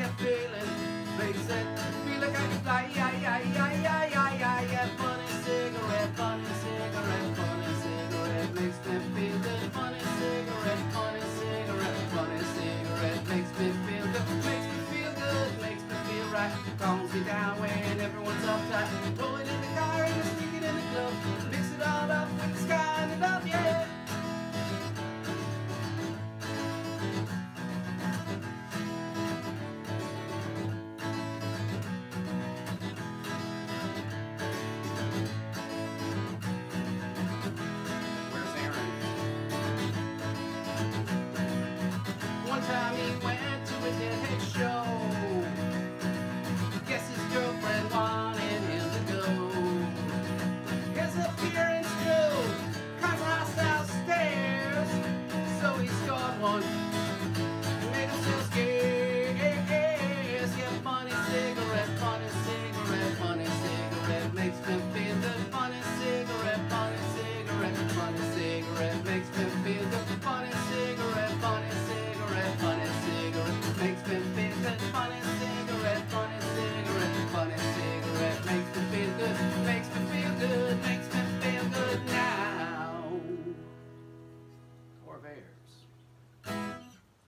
I'm feeling. Face it, feel like I can fly. Yeah, yeah, yeah, yeah, yeah, yeah, yeah. Funny cigarette, funny cigarette, funny cigarette. Makes me feel good. Funny cigarette, funny cigarette, funny cigarette. Makes me feel good. Makes me feel good. Makes me feel right. Calms me down when everyone's uptight.